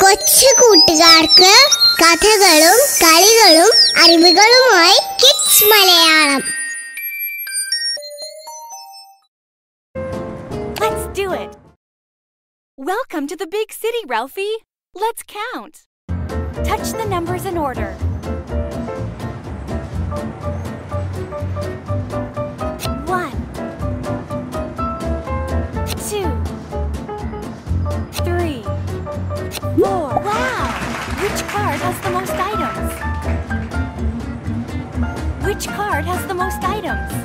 കൊച്ചു കൂട്ടുകാർക്ക് കഥകളും കളികളും അറിവുകളുമായി kids Malayalam Let's do it. Welcome to the big city, Ralphie. Let's count. Touch the numbers in order. Four. Wow! Which card has the most items? Which card has the most items?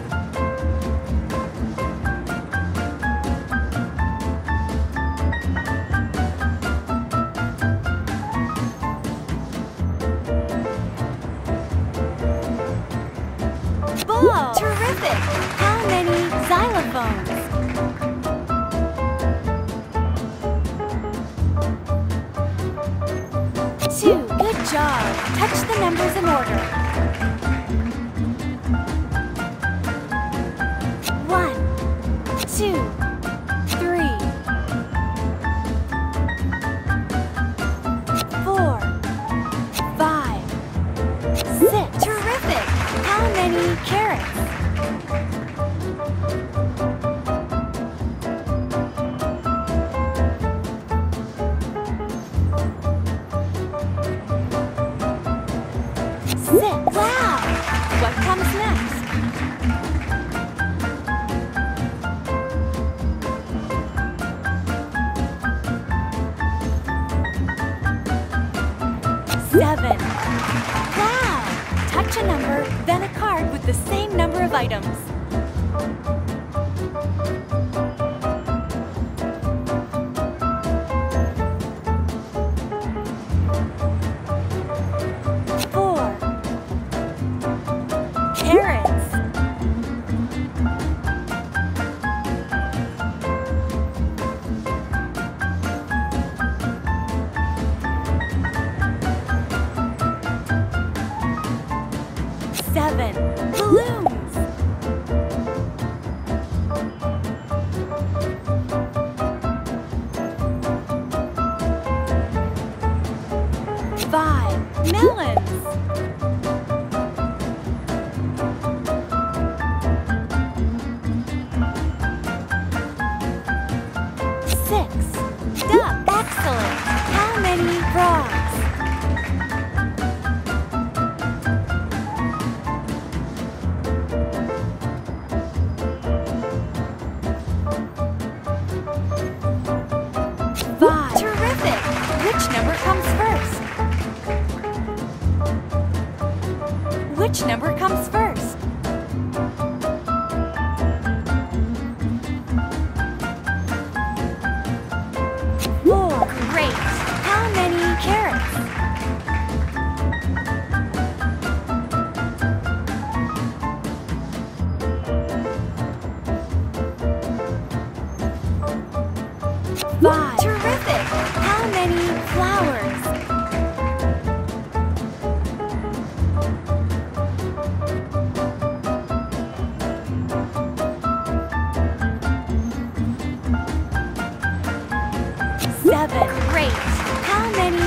Two. Good job. Touch the numbers in order. Seven. Wow! Touch a number, then a card with the same number of items. How many carrots? How many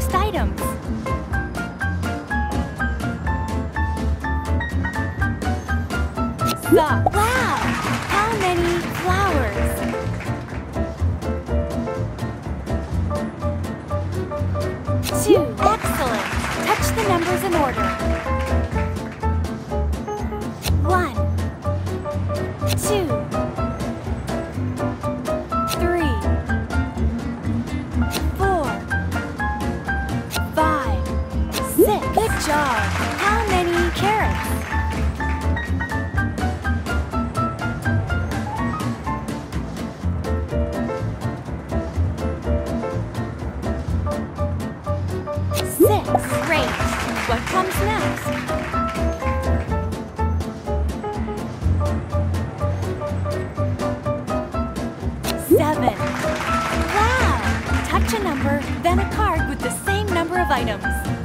most items? The wow! How many flowers? Two. Excellent. Touch the numbers in order. Items.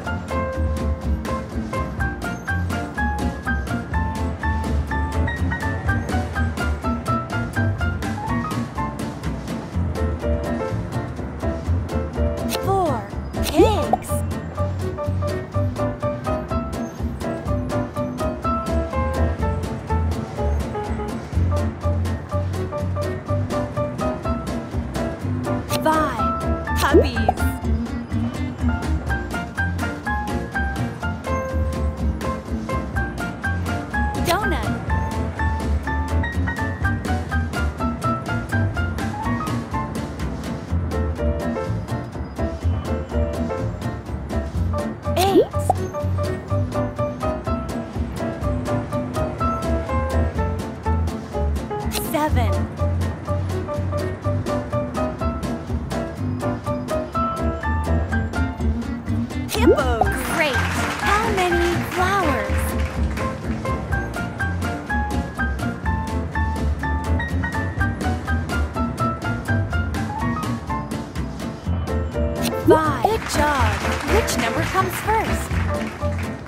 Job. Which number comes first?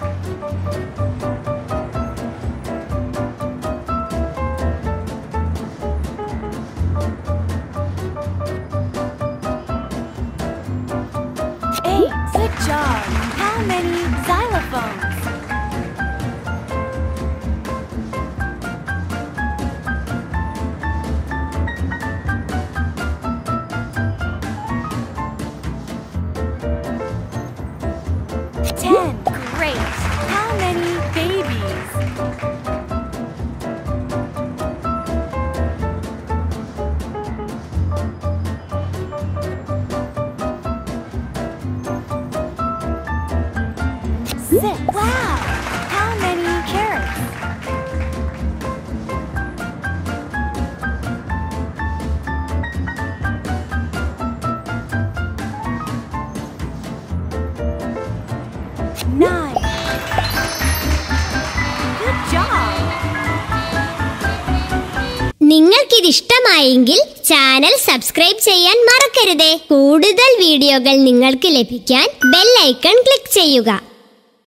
Six. Wow. നിങ്ങൾക്കിത് ഇഷ്ടമായെങ്കിൽ channel subscribe ചെയ്യാൻ മറക്കരുതേ. കൂടുതൽ വീഡിയോകൾ നിങ്ങൾക്ക് ലഭിക്കാൻ bell icon click ചെയ്യുക.